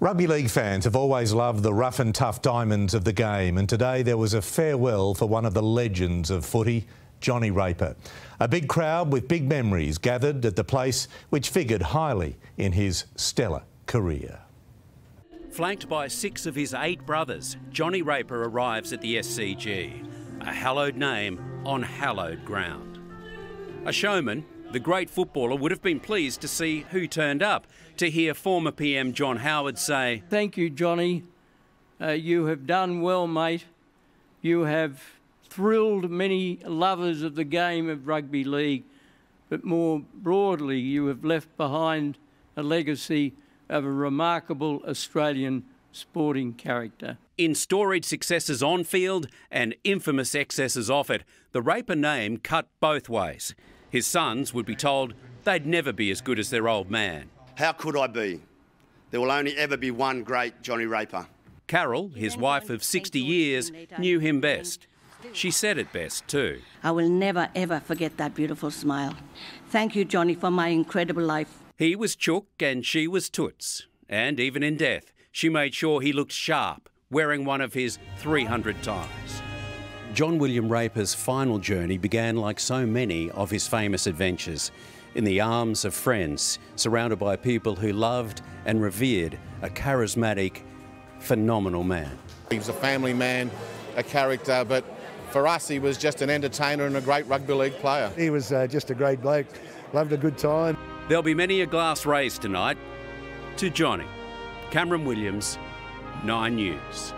Rugby league fans have always loved the rough and tough diamonds of the game, and today there was a farewell for one of the legends of footy, Johnny Raper. A big crowd with big memories gathered at the place which figured highly in his stellar career. Flanked by six of his eight brothers, Johnny Raper arrives at the SCG, a hallowed name on hallowed ground. A showman, the great footballer would have been pleased to see who turned up, to hear former PM John Howard say, Thank you, Johnny. Uh, you have done well, mate. You have thrilled many lovers of the game of rugby league, but more broadly, you have left behind a legacy of a remarkable Australian sporting character. In storied successes on field and infamous excesses off it, the Raper name cut both ways. His sons would be told they'd never be as good as their old man. How could I be? There will only ever be one great Johnny Raper. Carol, his wife of 60 years, knew him best. She said it best too. I will never ever forget that beautiful smile. Thank you, Johnny, for my incredible life. He was chook and she was toots. And even in death, she made sure he looked sharp, wearing one of his 300 ties. John William Raper's final journey began like so many of his famous adventures in the arms of friends, surrounded by people who loved and revered a charismatic, phenomenal man. He was a family man, a character, but for us, he was just an entertainer and a great rugby league player. He was uh, just a great bloke, loved a good time. There'll be many a glass raised tonight to Johnny. Cameron Williams, Nine News.